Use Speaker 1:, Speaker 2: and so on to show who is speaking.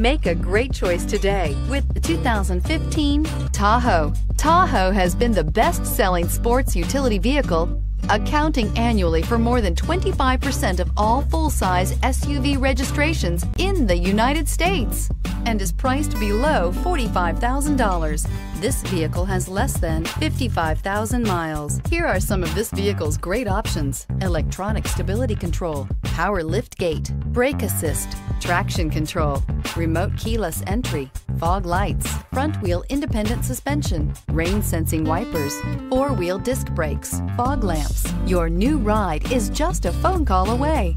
Speaker 1: Make a great choice today with the 2015 Tahoe. Tahoe has been the best-selling sports utility vehicle accounting annually for more than 25% of all full-size SUV registrations in the United States and is priced below $45,000. This vehicle has less than 55,000 miles. Here are some of this vehicle's great options. Electronic stability control, power lift gate, brake assist, traction control, remote keyless entry, fog lights, front wheel independent suspension, rain sensing wipers, four wheel disc brakes, fog lamps. Your new ride is just a phone call away.